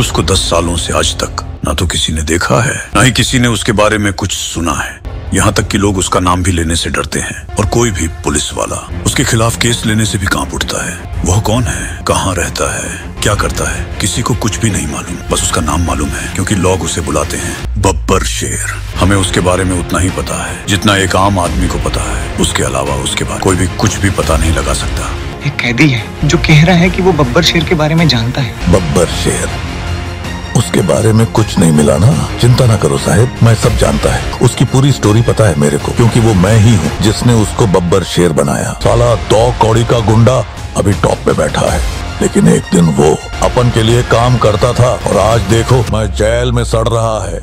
उसको दस सालों से आज तक ना तो किसी ने देखा है ना ही किसी ने उसके बारे में कुछ सुना है। यहाँ तक कि लोग उसका नाम भी लेने से डरते हैं और कोई भी पुलिस वाला उसके खिलाफ केस लेने से भी काँप उठता है। वह कौन है? कहाँ रहता है? क्या करता है? किसी को कुछ भी नहीं मालूम। बस उसका नाम मालूम है क्योंकि लोग उसे बुलाते हैं। बब्बर शेर। हमें उसके बारे में उतना ही पता है जितना एक आम आदमी को पता है। उसके अलावा उसके बाद कोई भी कुछ भी पता नहीं लगा सकता। एक कैदी है जो कह रहा है कि वो बब्बर शेर के बारे में जानता है। बब्बर शेर। उसके बारे में कुछ नहीं मिला ना। चिंता ना करो साहब, मैं सब जानता है। उसकी पूरी स्टोरी पता है मेरे को, क्योंकि वो मैं ही हूँ, जिसने उसको बब्बर शेर बनाया। साला दो कौड़ी का गुंडा अभी टॉप पे बैठा है। लेकिन एक दिन वो अपन के लिए काम करता था, और आज देखो, मैं जेल में सड़ रहा है।